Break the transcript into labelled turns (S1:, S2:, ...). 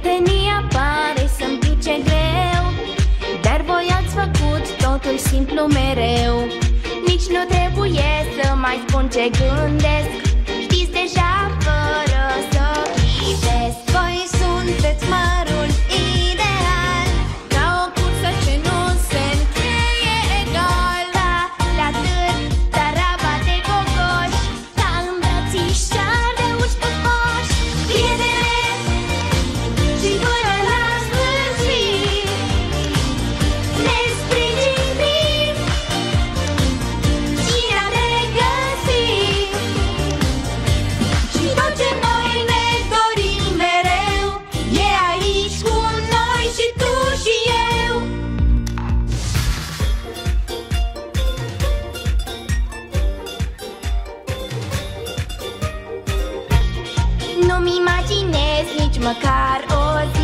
S1: prietenia pare să-mi pice greu Dar voi ați făcut totul simplu mereu. Nici nu trebuie să mai spun ce gândesc. Nu-mi imaginez nici măcar o zi